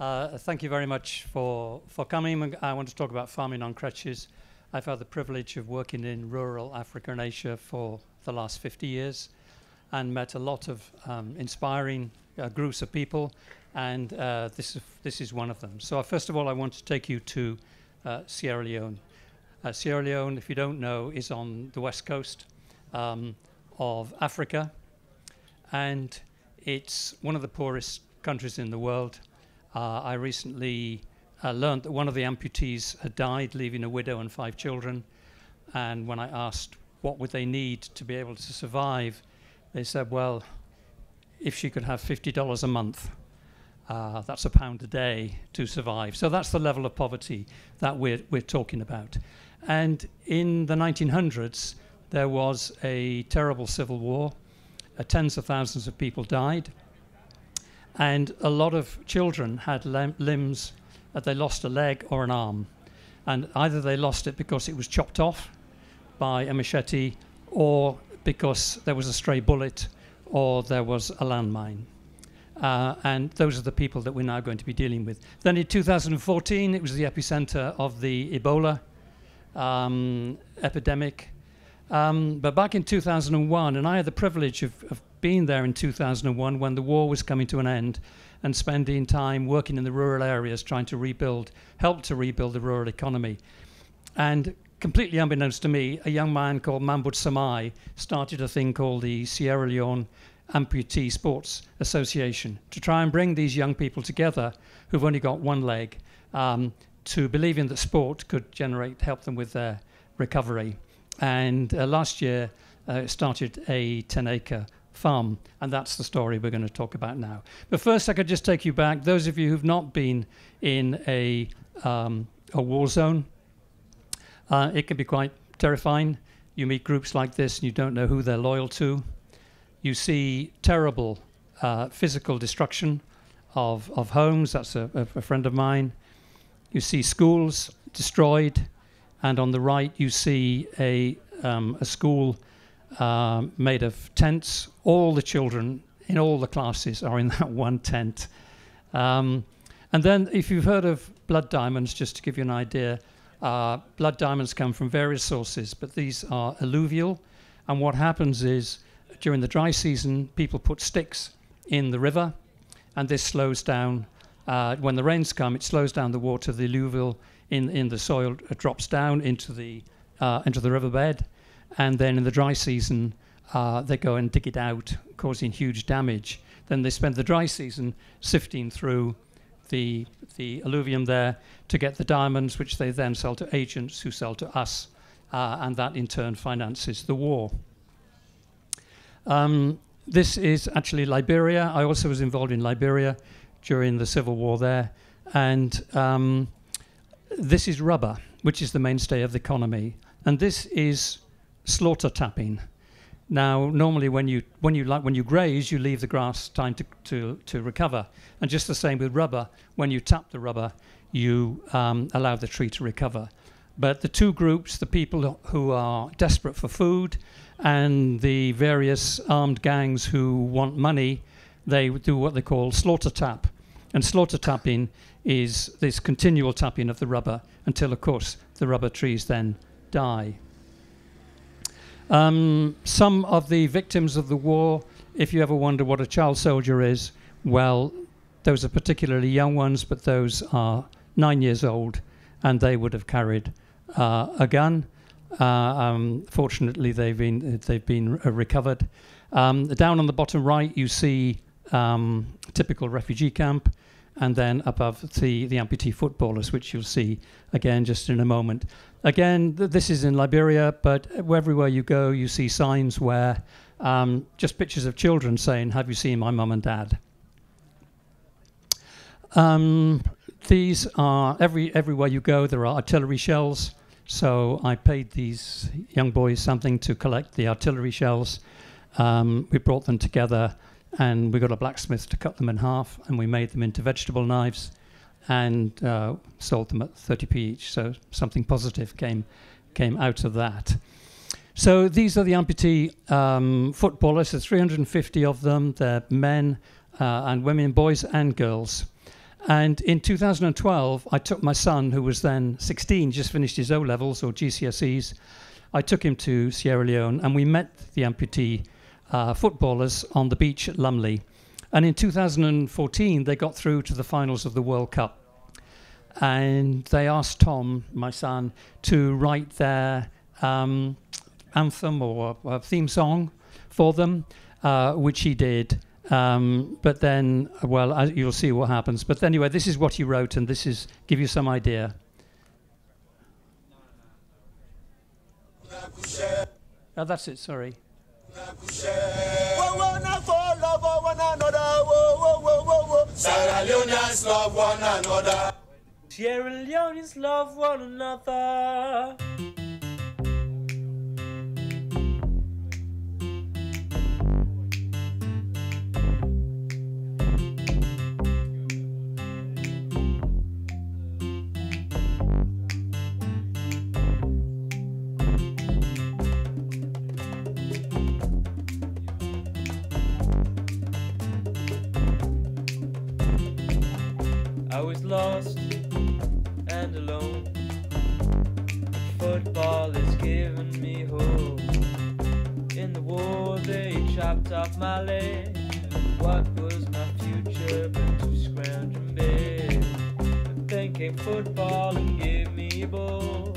Uh, thank you very much for, for coming. I want to talk about farming on crutches. I've had the privilege of working in rural Africa and Asia for the last 50 years and met a lot of um, inspiring uh, groups of people, and uh, this, is, this is one of them. So, uh, first of all, I want to take you to uh, Sierra Leone. Sierra Leone, if you don't know, is on the west coast um, of Africa, and it's one of the poorest countries in the world. Uh, I recently uh, learned that one of the amputees had died, leaving a widow and five children. And when I asked what would they need to be able to survive, they said, well, if she could have $50 a month, uh, that's a pound a day to survive. So that's the level of poverty that we're, we're talking about. And in the 1900s, there was a terrible civil war. Uh, tens of thousands of people died. And a lot of children had lim- limbs that they lost a leg or an arm. And either they lost it because it was chopped off by a machete, or because there was a stray bullet, or there was a landmine. Uh, and those are the people that we're now going to be dealing with. Then in 2014, it was the epicenter of the Ebola um, epidemic. Um, but back in 2001, and I had the privilege of, of being there in 2001 when the war was coming to an end and spending time working in the rural areas trying to rebuild, help to rebuild the rural economy. And completely unbeknownst to me, a young man called Mahmoud Samai started a thing called the Sierra Leone Amputee Sports Association to try and bring these young people together who've only got one leg um, to believing that sport could generate, help them with their recovery. And uh, last year, uh, started a 10 acre farm. And that's the story we're going to talk about now. But first, I could just take you back. Those of you who've not been in a, um, a war zone, uh, it can be quite terrifying. You meet groups like this and you don't know who they're loyal to. You see terrible uh, physical destruction of, of homes. That's a, a, friend of mine. You see schools destroyed. And on the right, you see a, um, a school uh, made of tents. All the children in all the classes are in that one tent. Um, and then, if you've heard of blood diamonds, just to give you an idea, uh, blood diamonds come from various sources, but these are alluvial. And what happens is, during the dry season, people put sticks in the river, and this slows down. Uh, when the rains come, it slows down the water. The alluvial in, in the soil drops down into the uh, into the riverbed, and then in the dry season uh, they go and dig it out, causing huge damage. Then they spend the dry season sifting through the the alluvium there to get the diamonds, which they then sell to agents who sell to us, uh, and that in turn finances the war. Um, this is actually Liberia. I also was involved in Liberia during the civil war there, and um, this is rubber, which is the mainstay of the economy, and this is slaughter tapping. Now, normally when you when you like when you graze, you leave the grass time to, to, to recover, and just the same with rubber. When you tap the rubber, you um, allow the tree to recover. But the two groups, the people who are desperate for food, and the various armed gangs who want money, they do what they call slaughter tap. And slaughter tapping is this continual tapping of the rubber until, of course, the rubber trees then die. Um, some of the victims of the war, if you ever wonder what a child soldier is, well, those are particularly young ones, but those are nine years old, and they would have carried uh, a gun. Uh, um, fortunately, they've been they've been uh, recovered. Um, down on the bottom right, you see um, typical refugee camp, and then above the the amputee footballers, which you'll see again just in a moment. Again, th- this is in Liberia, but everywhere you go, you see signs where um, just pictures of children saying, "Have you seen my mum and dad?" Um, these are every everywhere you go. There are artillery shells. So I paid these young boys something to collect the artillery shells. Um, we brought them together, and we got a blacksmith to cut them in half, and we made them into vegetable knives and uh, sold them at 30p each. So something positive came came out of that. So these are the amputee um, footballers. There's 350 of them. They're men uh, and women, boys and girls. And in 2012, I took my son, who was then 16, just finished his O levels or GCSEs. I took him to Sierra Leone and we met the amputee uh, footballers on the beach at Lumley. And in 2014, they got through to the finals of the World Cup. And they asked Tom, my son, to write their um, anthem or theme song for them, uh, which he did. Um, but then, well, you'll see what happens. But anyway, this is what he wrote, and this is give you some idea. Oh, that's it. Sorry. Sierra Leoneans love one another. Sierra Leoneans love one another. Lost and alone. Football is giving me hope. In the war, they chopped off my leg. What was my future but to scrounge in bed? But then came football and gave me a ball.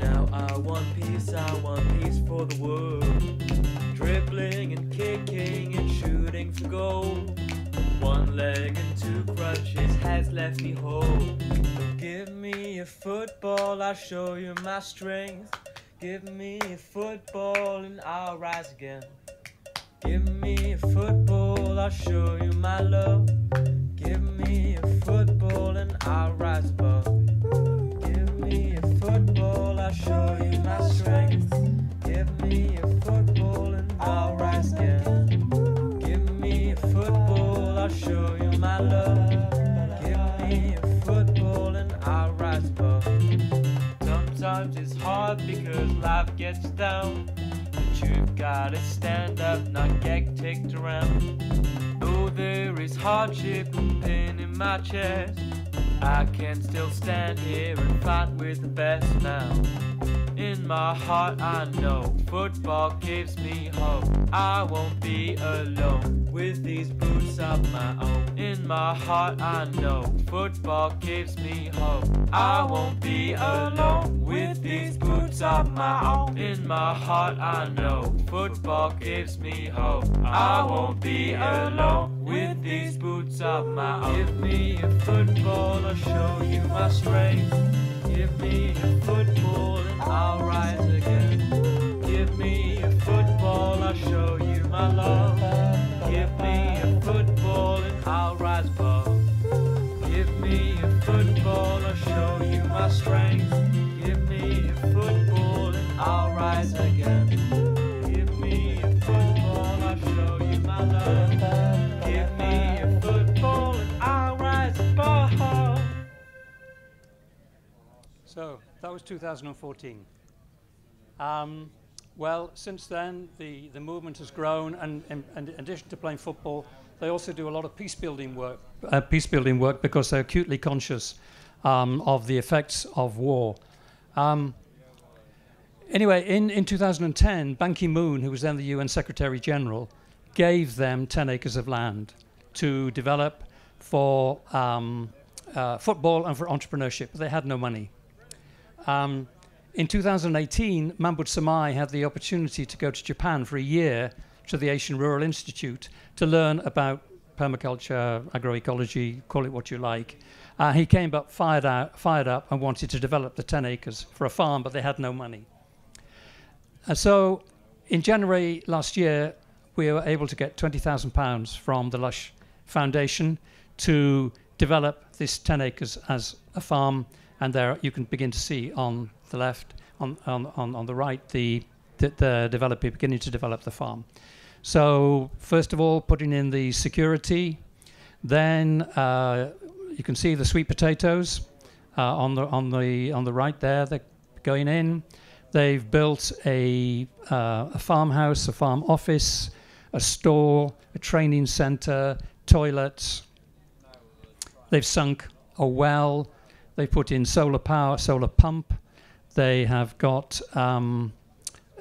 Now I want peace, I want peace for the world. Dribbling and kicking and shooting for goal. One leg and two crutches has left me whole. Give me a football, I'll show you my strength. Give me a football and I'll rise again. Give me a football, I'll show you my love. Give me a football hard because life gets down. But you've gotta stand up, not get kicked around. Though there is hardship and pain in my chest, I can still stand here and fight with the best now. In my heart, I know football gives me hope. I won't be alone with these boots of my own. In my heart, I know football gives me hope. I won't be alone with these boots of my own. In my heart, I know football gives me hope. I won't be alone with these boots of my own. Give me a football, I'll show you my strength. Give me a football I'll rise again. Give me a football, I'll show you my love. Give me a football and I'll rise above. Give me a football, I'll show you my strength. Give me a football and I'll rise again. Give me a football, I'll show you my love. Give me a football and I'll rise above. So that was 2014. Um, well, since then, the, the movement has grown, and, in addition to playing football, they also do a lot of peace building work. Uh, peace building work because they're acutely conscious um, of the effects of war. Um, anyway, in, in 2010, Ban Ki-moon, who was then the UN Secretary General, gave them 10 acres of land to develop for um, uh, football and for entrepreneurship. They had no money. Um, in 2018, Mahmoud Samai had the opportunity to go to Japan for a year to the Asian Rural Institute to learn about permaculture, agroecology, call it what you like. Uh, he came up fired, out, fired up and wanted to develop the 10 acres for a farm, but they had no money. And so in January last year, we were able to get £20,000 from the Lush Foundation to develop this 10 acres as a farm and there you can begin to see on the left, on, on, on, on the right, the, the, the developer beginning to develop the farm. So first of all, putting in the security, then uh, you can see the sweet potatoes uh, on the on the on the right there. They're going in. They've built a, uh, a farmhouse, a farm office, a store, a training center, toilets, they've sunk a well, they put in solar power, solar pump. They have got um,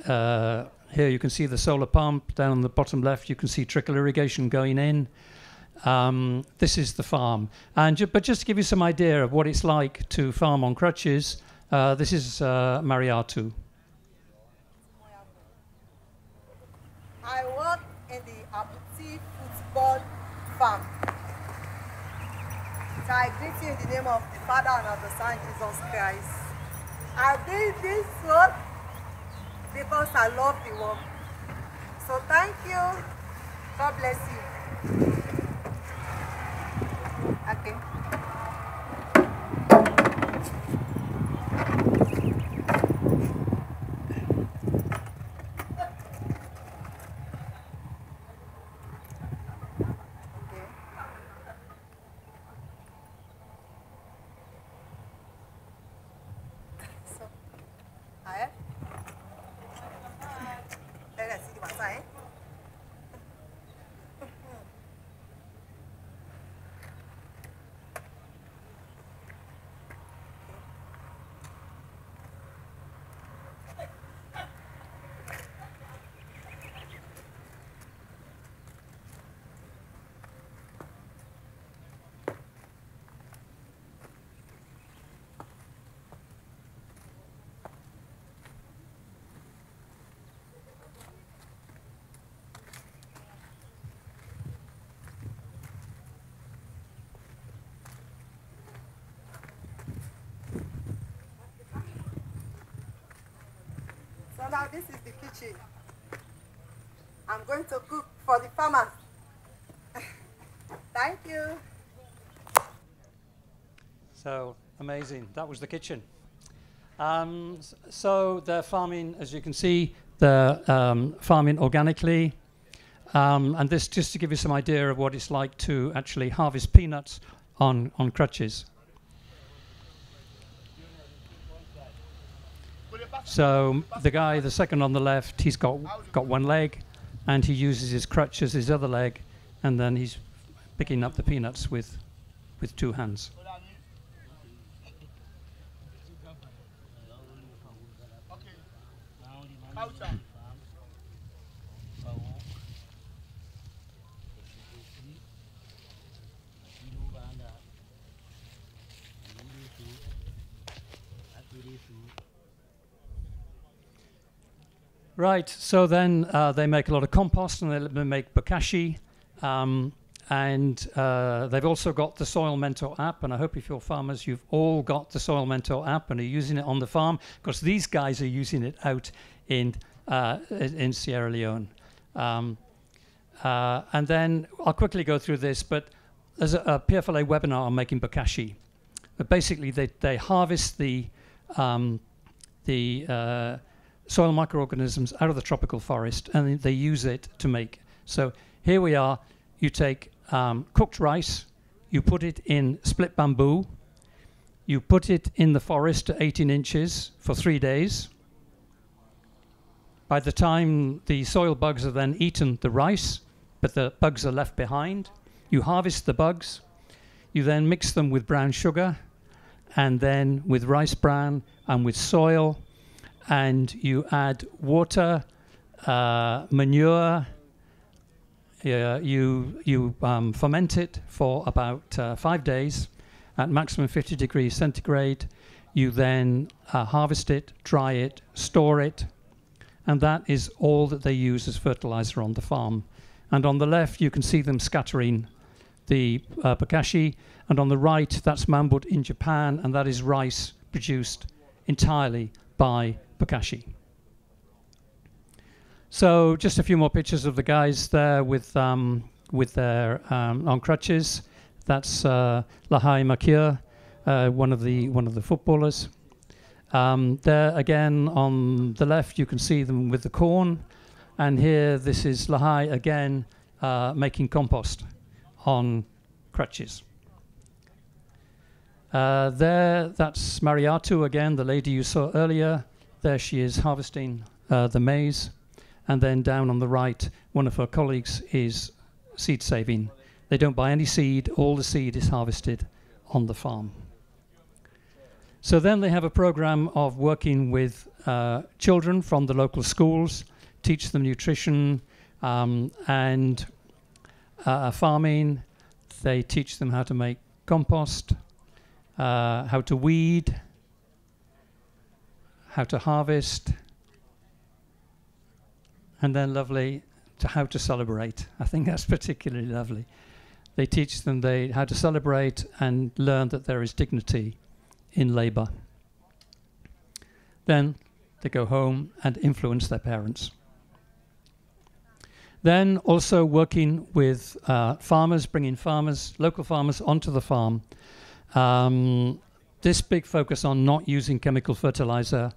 uh, here you can see the solar pump. Down on the bottom left, you can see trickle irrigation going in. Um, this is the farm. And ju- but just to give you some idea of what it's like to farm on crutches, uh, this is uh, Mariatu. I work in the Abuti football farm. So I greet you in the name of the Father and of the Son, Jesus Christ. I did this work because I love the work. So thank you. God bless you. Okay. Now this is the kitchen. I'm going to cook for the farmers. Thank you. So amazing. That was the kitchen. Um, so they're farming, as you can see, they're um, farming organically. Um, and this just to give you some idea of what it's like to actually harvest peanuts on, on crutches. So the guy, the second on the left, he's got got one leg, and he uses his crutch as his other leg, and then he's picking up the peanuts with with two hands. Right. So then uh, they make a lot of compost and they make bokashi. Um, and uh, they've also got the Soil Mentor app. And I hope if you're farmers, you've all got the Soil Mentor app and are using it on the farm because these guys are using it out in, uh, in Sierra Leone. Um, uh, and then I'll quickly go through this, but there's a, a PFLA webinar on making bokashi. But basically, they, they harvest the, um, the uh, soil microorganisms out of the tropical forest and they use it to make. So here we are. You take um, cooked rice, you put it in split bamboo, you put it in the forest to 18 inches for three days. By the time the soil bugs have then eaten the rice, but the bugs are left behind, you harvest the bugs, you then mix them with brown sugar, and then with rice bran and with soil, and you add water, uh, manure. Yeah, you you um, ferment it for about uh, five days at maximum 50 degrees centigrade. You then uh, harvest it, dry it, store it, and that is all that they use as fertilizer on the farm. And on the left, you can see them scattering the uh, bokashi, and on the right, that's Mahmoud in Japan, and that is rice produced entirely by bokashi. So just a few more pictures of the guys there with um, with their um, on crutches. That's uh, Lahai Makir, uh, one of the one of the footballers. Um, there again on the left, you can see them with the corn, and here this is Lahai again uh, making compost on crutches. Uh, there, that's Mariatu again, the lady you saw earlier. There she is harvesting uh, the maize. And then down on the right, one of her colleagues is seed saving. They don't buy any seed, all the seed is harvested on the farm. So then they have a program of working with uh, children from the local schools, teach them nutrition um, and uh, farming. They teach them how to make compost, uh, how to weed, how to harvest, and then lovely to how to celebrate. I think that's particularly lovely. They teach them they how to celebrate and learn that there is dignity in labour. Then they go home and influence their parents. Then also working with uh, farmers, bringing farmers, local farmers onto the farm. Um, this big focus on not using chemical fertilizer,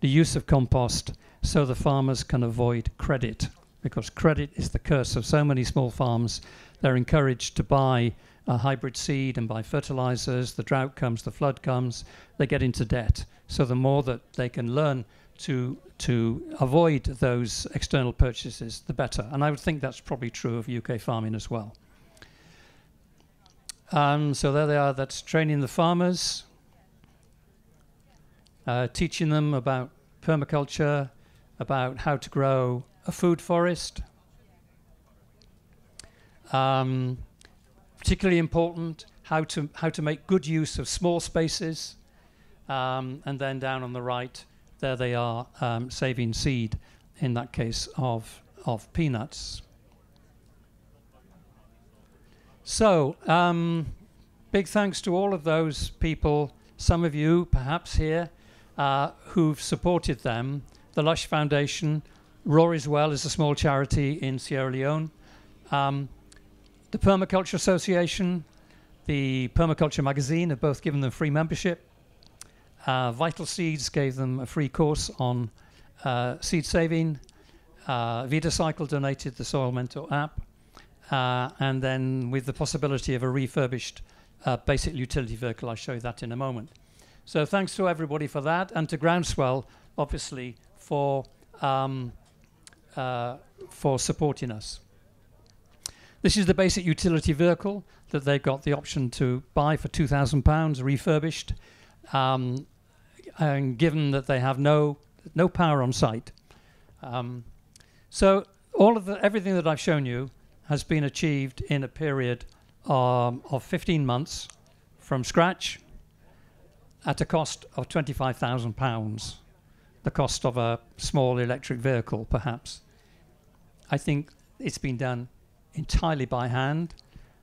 the use of compost, so the farmers can avoid credit, because credit is the curse of so many small farms. They're encouraged to buy a hybrid seed and buy fertilizers. The drought comes, the flood comes, they get into debt. So the more that they can learn to to avoid those external purchases, the better. And I would think that's probably true of UK farming as well. Um, so there they are. That's training the farmers, uh, teaching them about permaculture, about how to grow a food forest. Um, particularly important, how to how to make good use of small spaces, um, and then down on the right, there they are um, saving seed, in that case of of peanuts. So, um, big thanks to all of those people, some of you perhaps here, uh, who've supported them. The Lush Foundation, Rory's Well is a small charity in Sierra Leone. Um, the Permaculture Association, the Permaculture Magazine have both given them free membership. Uh, Vital Seeds gave them a free course on uh, seed saving. Uh, Vidacycle donated the Soil Mentor app. Uh, and then with the possibility of a refurbished uh, basic utility vehicle, I'll show you that in a moment. So thanks to everybody for that, and to Groundswell, obviously, for, um, uh, for supporting us. This is the basic utility vehicle that they've got the option to buy for £2,000 refurbished, um, and given that they have no, no power on site. Um, so all of the, everything that I've shown you has been achieved in a period um, of 15 months from scratch at a cost of £25,000, the cost of a small electric vehicle, perhaps. I think it's been done entirely by hand,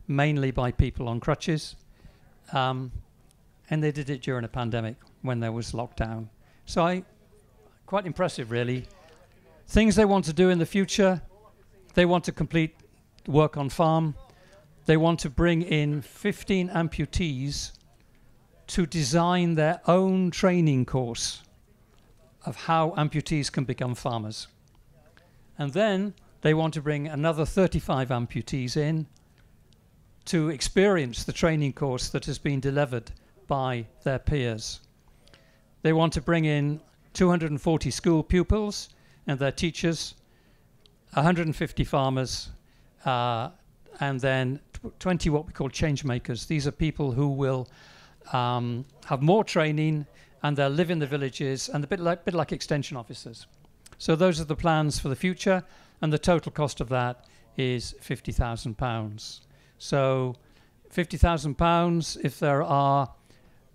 mainly by people on crutches, um, and they did it during a pandemic when there was lockdown. So I, quite impressive, really. Things they want to do in the future, they want to complete work on farm. They want to bring in 15 amputees to design their own training course of how amputees can become farmers. And then they want to bring another 35 amputees in to experience the training course that has been delivered by their peers. They want to bring in 240 school pupils and their teachers, 150 farmers, uh, and then 20 what we call change makers. These are people who will um, have more training and they'll live in the villages and a bit like, bit like extension officers. So those are the plans for the future, and the total cost of that is £50,000. So £50,000, if there are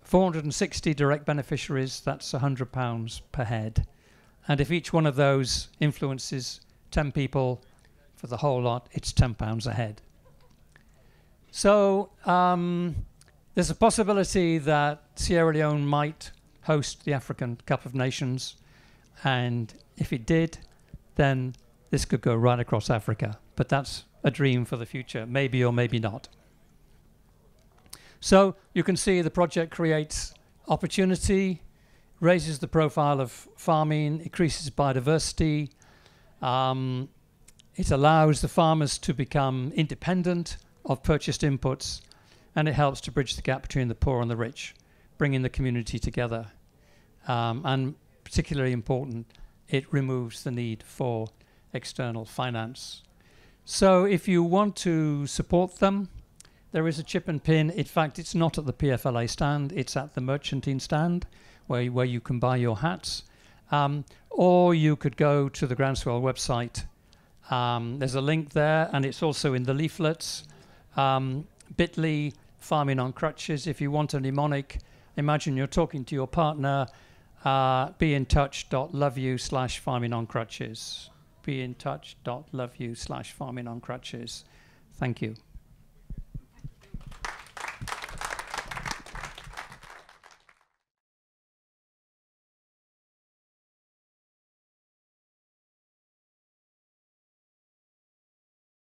460 direct beneficiaries, that's £100 per head. And if each one of those influences 10 people, for the whole lot, it's £10 a head. So um, there's a possibility that Sierra Leone might host the African Cup of Nations, and if it did, then this could go right across Africa. But that's a dream for the future, maybe or maybe not. So you can see the project creates opportunity, raises the profile of farming, increases biodiversity, um, it allows the farmers to become independent of purchased inputs and it helps to bridge the gap between the poor and the rich, bringing the community together. Um, and particularly important, it removes the need for external finance. So if you want to support them, there is a chip and pin. In fact, it's not at the PFLA stand, it's at the merchanting stand where, where you can buy your hats. Um, or you could go to the Groundswell website. Um, there's a link there, and it's also in the leaflets. Um, bit.ly farming on crutches. If you want a mnemonic, imagine you're talking to your partner. Uh, be in touch. Love you slash farming on crutches. Be in touch. Love you slash farming on crutches. Thank you.